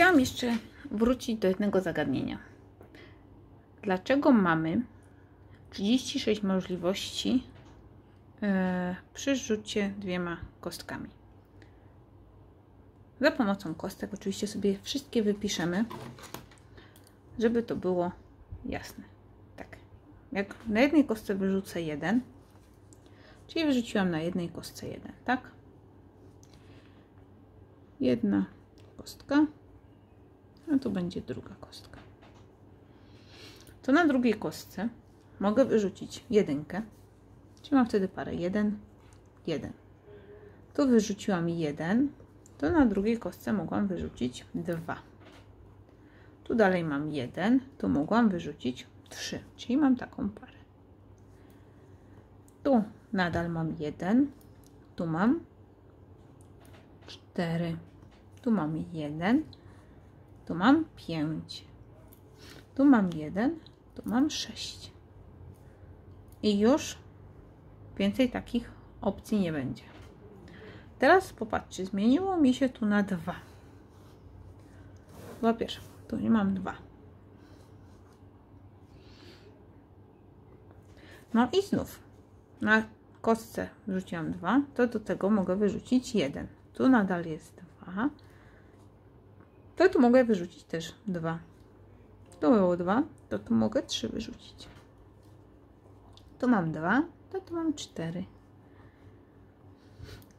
chciałam jeszcze wrócić do jednego zagadnienia. Dlaczego mamy 36 możliwości e, przy rzucie dwiema kostkami? Za pomocą kostek oczywiście sobie wszystkie wypiszemy, żeby to było jasne. Tak. Jak na jednej kostce wyrzucę jeden, czyli wyrzuciłam na jednej kostce jeden, tak? Jedna kostka, a tu będzie druga kostka. To na drugiej kostce mogę wyrzucić jedynkę, czyli mam wtedy parę 1, 1. Tu wyrzuciłam jeden, to na drugiej kostce mogłam wyrzucić 2. Tu dalej mam 1, tu mogłam wyrzucić 3, czyli mam taką parę. Tu nadal mam 1, tu mam 4, tu mam 1, tu mam 5, tu mam 1, tu mam 6. I już więcej takich opcji nie będzie. Teraz popatrzcie, zmieniło mi się tu na 2. Po pierwsze, tu nie mam 2. No i znów na kostce wrzuciłam 2, to do tego mogę wyrzucić 1. Tu nadal jest 2. To tu mogę wyrzucić też 2. Tu było 2, to tu mogę 3 wyrzucić. Tu mam 2, to tu mam 4.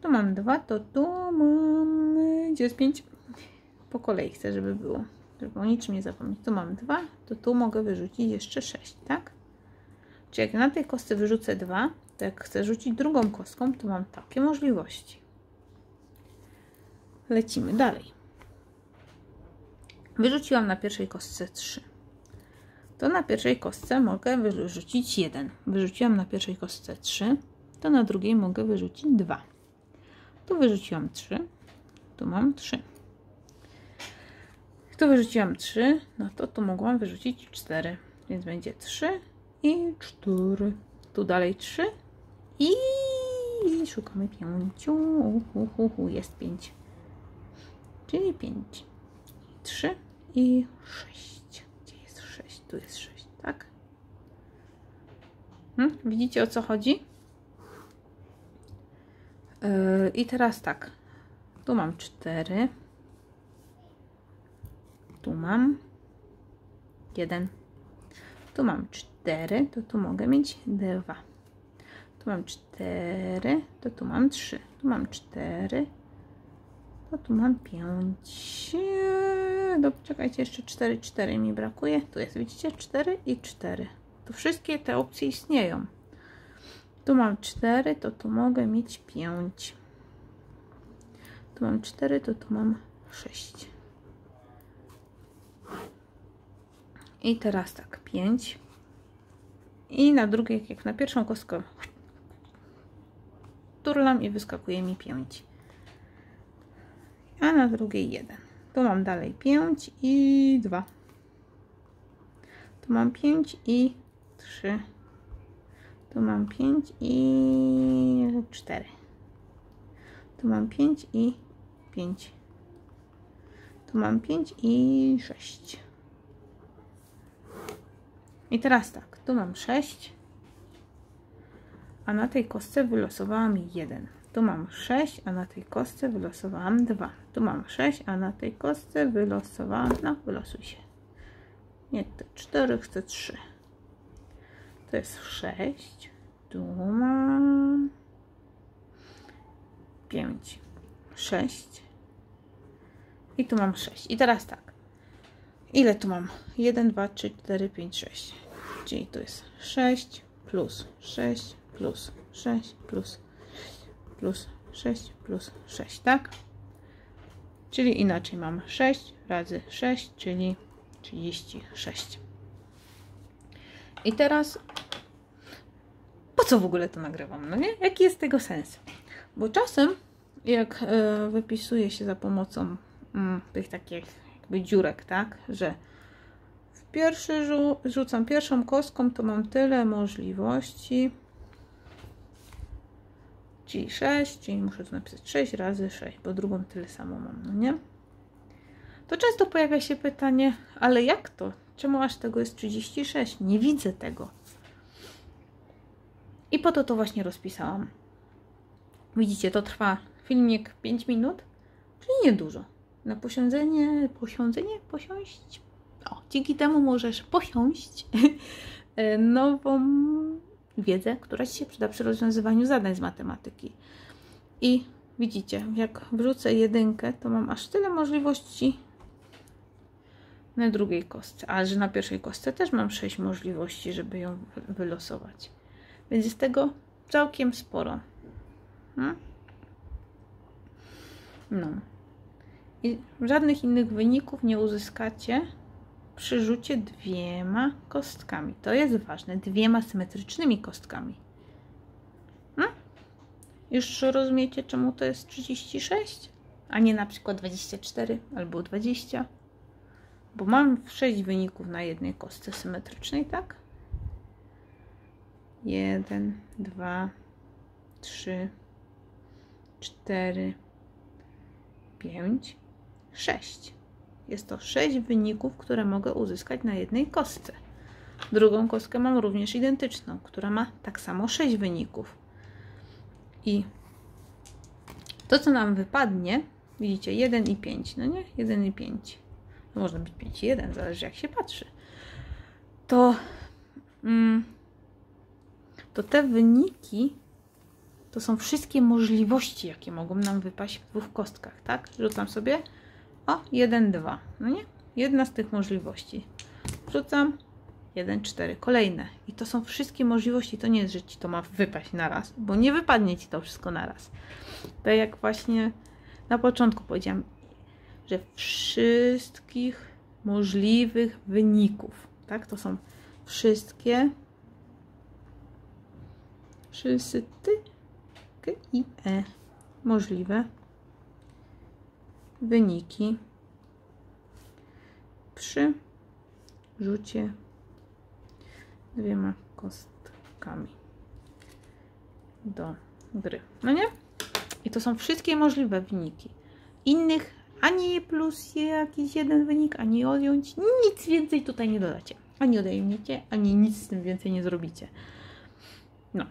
Tu mam 2, to tu mam... Gdzie jest 5? Po kolei chcę, żeby było. Żeby o niczym nie zapomnieć. Tu mam 2, to tu mogę wyrzucić jeszcze 6, tak? Czyli jak na tej kostce wyrzucę 2, to jak chcę rzucić drugą kostką, to mam takie możliwości. Lecimy dalej. Wyrzuciłam na pierwszej kostce 3. To na pierwszej kostce mogę wyrzucić 1. Wyrzuciłam na pierwszej kostce 3, to na drugiej mogę wyrzucić 2. Tu wyrzuciłam 3, tu mam 3. Tu wyrzuciłam 3, no to tu mogłam wyrzucić 4, więc będzie 3 i 4. Tu dalej 3 i szukamy 5. Uhu, jest 5. Czyli 5. 3 i 6. Gdzie jest 6? Tu jest 6, tak? Hmm? Widzicie o co chodzi? Yy, I teraz tak. Tu mam 4. Tu mam 1. Tu mam 4, to tu mogę mieć 2. Tu mam 4, to tu mam 3. Tu mam 4, to tu mam 5. No, czekajcie, jeszcze 4, 4 mi brakuje. Tu jest, widzicie, 4 i 4. Tu wszystkie te opcje istnieją. Tu mam 4, to tu mogę mieć 5. Tu mam 4, to tu mam 6. I teraz tak, 5. I na drugiej, jak na pierwszą kostkę turlam i wyskakuje mi 5. A na drugiej 1. Tu mam dalej 5 i 2. Tu mam 5 i 3. Tu mam 5 i 4. Tu mam 5 i 5. Tu mam 5 i 6. I teraz tak, tu mam 6, a na tej kostce wylosowałam 1. Tu mam 6, a na tej kostce wylosowałam 2. Tu mam 6, a na tej kostce wylosowałam, no wylosuj się. Nie, to 4, chcę 3. To jest 6. Tu mam 5, 6. I tu mam 6. I teraz tak. Ile tu mam? 1, 2, 3, 4, 5, 6. Czyli to jest 6 plus 6 plus 6 plus plus 6 plus 6, tak? Czyli inaczej mam 6 razy 6, czyli 36. I teraz po co w ogóle to nagrywam? No nie? Jaki jest tego sens? Bo czasem jak y, wypisuje się za pomocą y, tych takich jakby dziurek, tak, że w pierwszy rzu rzucam pierwszą kostką, to mam tyle możliwości, czyli 6, czyli muszę tu napisać 6 razy 6, bo drugą tyle samo mam, no nie? to często pojawia się pytanie, ale jak to? Czemu aż tego jest 36? Nie widzę tego. I po to to właśnie rozpisałam. Widzicie, to trwa filmik 5 minut, czyli niedużo. Na posiądzenie, posiądzenie, posiąść. O, dzięki temu możesz posiąść nową wiedzę, która Ci się przyda przy rozwiązywaniu zadań z matematyki. I widzicie, jak wrzucę jedynkę, to mam aż tyle możliwości na drugiej kostce, ale że na pierwszej kostce też mam 6 możliwości, żeby ją wylosować. Więc jest tego całkiem sporo. Hmm? No. I żadnych innych wyników nie uzyskacie przy rzucie dwiema kostkami. To jest ważne. Dwiema symetrycznymi kostkami. Hmm? Już rozumiecie, czemu to jest 36? A nie na przykład 24 albo 20? Bo mam 6 wyników na jednej kostce symetrycznej, tak? 1, 2, 3, 4, 5, 6. Jest to 6 wyników, które mogę uzyskać na jednej kostce. Drugą kostkę mam również identyczną, która ma tak samo 6 wyników. I to, co nam wypadnie, widzicie, 1 i 5, no nie? 1 i 5. No można być 5 i 1, zależy jak się patrzy. To, mm, to te wyniki to są wszystkie możliwości, jakie mogą nam wypaść w dwóch kostkach, tak? Rzucam sobie o 1, 2, no nie? Jedna z tych możliwości. Rzucam 1, 4, kolejne. I to są wszystkie możliwości. To nie jest, że ci to ma wypaść naraz, bo nie wypadnie ci to wszystko naraz. Tak jak właśnie na początku powiedziałam, że wszystkich możliwych wyników, tak? To są wszystkie wszyscy ty i e możliwe wyniki przy rzucie dwiema kostkami do gry. No nie? I to są wszystkie możliwe wyniki. Innych ani plus jakiś jeden wynik, ani odjąć, nic więcej tutaj nie dodacie. Ani odejmiecie, ani nic z tym więcej nie zrobicie. No.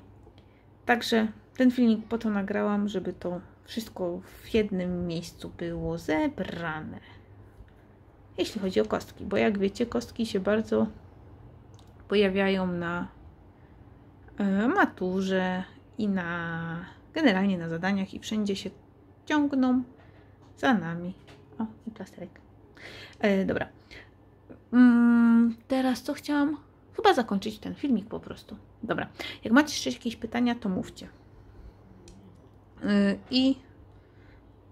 Także ten filmik po to nagrałam, żeby to wszystko w jednym miejscu było zebrane. Jeśli chodzi o kostki, bo jak wiecie, kostki się bardzo pojawiają na e, maturze i na generalnie na zadaniach i wszędzie się ciągną za nami. O, i plasterek. E, dobra. Mm, teraz co chciałam? Chyba zakończyć ten filmik po prostu. Dobra. Jak macie jeszcze jakieś pytania, to mówcie. Y, I,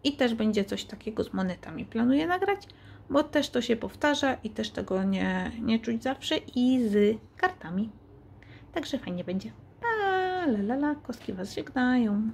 I też będzie coś takiego z monetami. Planuję nagrać, bo też to się powtarza i też tego nie, nie czuć zawsze. I z kartami. Także fajnie będzie. Pa, la, la, la, kostki Was żegnają.